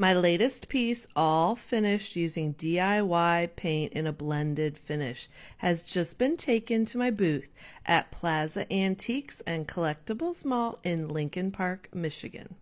My latest piece, all finished using DIY paint in a blended finish, has just been taken to my booth at Plaza Antiques and Collectibles Mall in Lincoln Park, Michigan.